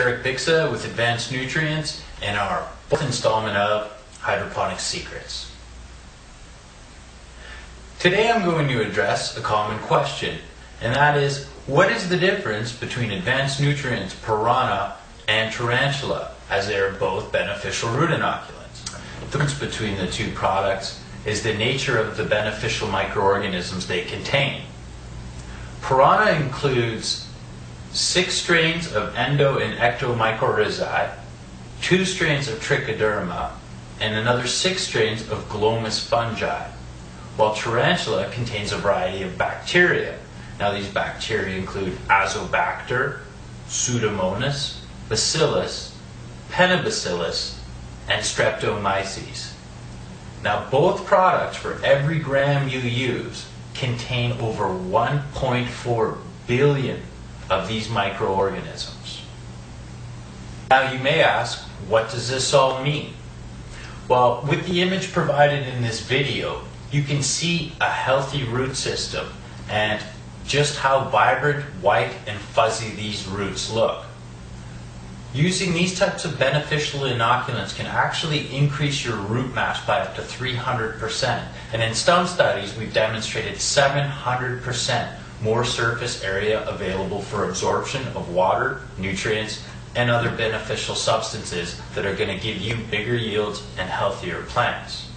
Eric Bixa with Advanced Nutrients and our fourth installment of Hydroponic Secrets. Today I'm going to address a common question, and that is what is the difference between Advanced Nutrients Piranha and Tarantula, as they are both beneficial root inoculants? The difference between the two products is the nature of the beneficial microorganisms they contain. Piranha includes six strains of endo and ectomycorrhizae, two strains of trichoderma, and another six strains of glomus fungi, while tarantula contains a variety of bacteria. Now, these bacteria include Azotobacter, Pseudomonas, Bacillus, Paenibacillus, and Streptomyces. Now, both products, for every gram you use, contain over 1.4 billion of these microorganisms. Now, you may ask, what does this all mean? Well, with the image provided in this video, you can see a healthy root system and just how vibrant, white, and fuzzy these roots look. Using these types of beneficial inoculants can actually increase your root mass by up to 300%. And in some studies, we've demonstrated 700% more surface area available for absorption of water, nutrients, and other beneficial substances that are going to give you bigger yields and healthier plants.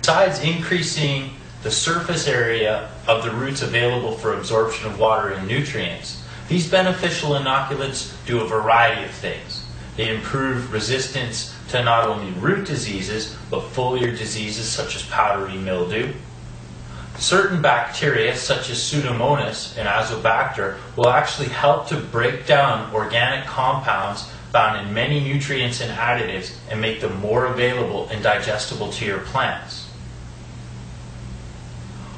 Besides increasing the surface area of the roots available for absorption of water and nutrients, these beneficial inoculants do a variety of things. They improve resistance to not only root diseases, but foliar diseases such as powdery mildew. Certain bacteria, such as Pseudomonas and Azotobacter, will actually help to break down organic compounds found in many nutrients and additives and make them more available and digestible to your plants.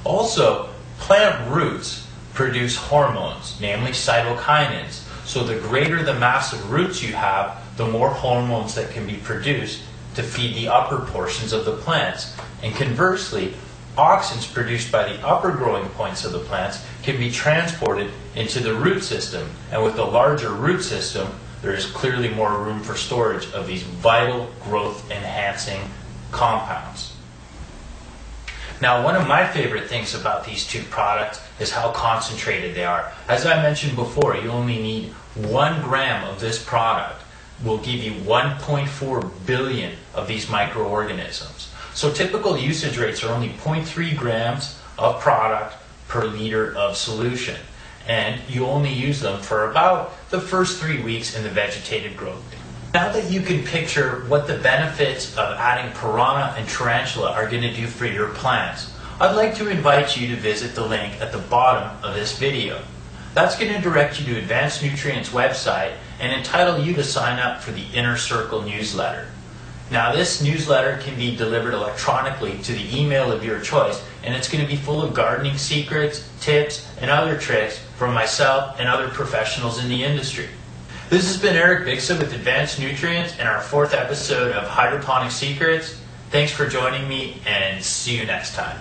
Also, plant roots produce hormones, namely cytokinins. So the greater the mass of roots you have, the more hormones that can be produced to feed the upper portions of the plants. And conversely, auxins produced by the upper growing points of the plants can be transported into the root system. And with a larger root system, there is clearly more room for storage of these vital growth enhancing compounds. Now, one of my favorite things about these two products is how concentrated they are. As I mentioned before, you only need one gram of this product will give you 1.4 billion of these microorganisms. So typical usage rates are only 0.3 grams of product per liter of solution. And you only use them for about the first three weeks in the vegetative growth. Now that you can picture what the benefits of adding piranha and tarantula are going to do for your plants, I'd like to invite you to visit the link at the bottom of this video. That's going to direct you to Advanced Nutrients website and entitle you to sign up for the Inner Circle newsletter. Now, this newsletter can be delivered electronically to the email of your choice, and it's going to be full of gardening secrets, tips, and other tricks from myself and other professionals in the industry. This has been Eric Bixa with Advanced Nutrients and our fourth episode of Hydroponic Secrets. Thanks for joining me and see you next time.